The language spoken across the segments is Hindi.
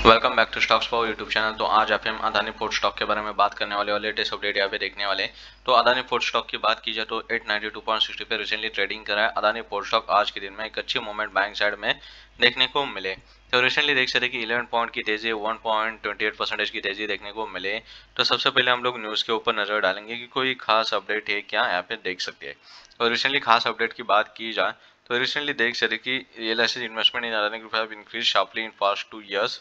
Welcome back to Stocks Power YouTube channel तो आज आप हम अदानी पोर्ट स्टॉक के बारे में बात करने वाले और लेटेस्ट अपडेट यहाँ पे देखने वाले तो अदानी फोर्ट स्टॉक की बात की जाए तो 892.60 पे रिसेंटली ट्रेडिंग करा है। अदानी पोर्ट स्टॉक आज के दिन में एक अच्छी मूवमेंट बैंक साइड में देखने को मिले। तो रिसेंटली देख सकते कि 11 पॉइंट की तेज़ी 1.28 परसेंटेज की तेज़ी देखने को मिले। तो सबसे पहले हम लोग न्यूज़ के ऊपर नज़र डालेंगे कि कोई खास अपडेट है क्या यहाँ पे देख सकते हैं। तो रिसेंटली खास अपडेट की बात की जाए तो रिसेंटली देख सकते कि real estate investment in Adani group have increase sharply in past two years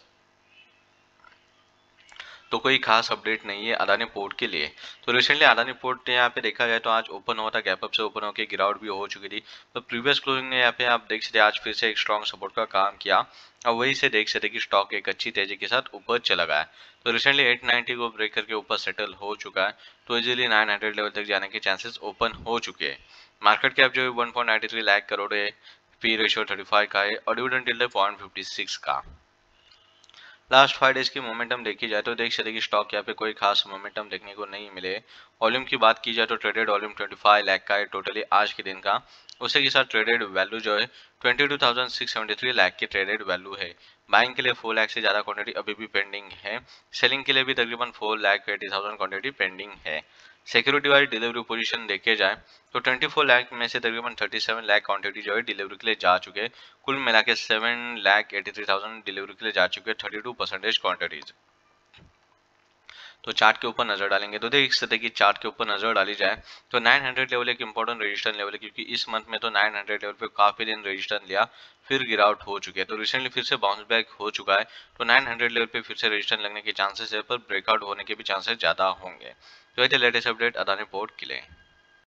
तो कोई खास अपडेट नहीं है अदानी पोर्ट के लिए। तो रिसेंटली अदानी पोर्ट यहाँ पे देखा जाए तो आज ओपन हुआ था गैप अप से ओपन होकर गिरावट भी हो चुकी थी। तो प्रीवियस क्लोजिंग ने यहाँ पे आप देख सकते आज फिर से एक स्ट्रॉन्ग सपोर्ट का काम किया। और वही से देख सकते कि स्टॉक एक अच्छी तेज़ी के साथ ऊपर चला गया तो रिसेंटली 890 को ब्रेक करके ऊपर सेटल हो चुका है। तो इजीली 900 लेवल तक जाने के चांसेस ओपन हो चुके हैं। मार्केट कैप जो है वन लाख करोड़ है। पी रेशियो थर्टी का है और डिविडेंड टिल पॉइंट का। लास्ट फाइव डेज़ की मोमेंटम देखी जाए तो देख सकते कि स्टॉक यहाँ पे कोई खास मोमेंटम देखने को नहीं मिले। वॉल्यूम की बात की जाए तो ट्रेडेड वॉल्यूम 25 लाख का है टोटली आज के दिन का। उसी के साथ ट्रेडेड वैल्यू जो है 22,673 लाख की ट्रेडेड वैल्यू है। बाइंग के लिए फोर लाख से ज़्यादा क्वांटिटी अभी भी पेंडिंग है। सेलिंग के लिए भी तकरीबन four lakh eighty thousand quantity pending है। सिक्योरिटी वाली डिलीवरी पोजीशन देखे जाए तो 24 लाख में से तकरीबन 37 लाख क्वांटिटी जो है डिलीवरी के लिए जा चुके हैं। कुल मिला के seven lakh eighty three thousand delivery के लिए जा चुके हैं थर्टी टू परसेंटेज क्वान्टिटीज तो चार्ट के ऊपर नज़र डालेंगे। तो देख सकते हैं कि चार्ट के ऊपर नज़र डाली जाए तो 900 लेवल एक इंपॉर्टेंट रजिस्टर लेवल है, क्योंकि इस मंथ में तो 900 लेवल पे काफ़ी दिन रजिस्टर लिया, फिर गिरावट हो चुकी है। तो रिसेंटली फिर से बाउंस बैक हो चुका है तो 900 लेवल पे फिर से रजिस्टर लगने के चांसेस है, पर ब्रेकआउट होने के भी चांसेस ज़्यादा होंगे। तो ये लेटेस्ट अपडेट अदानी पोर्ट के लिए।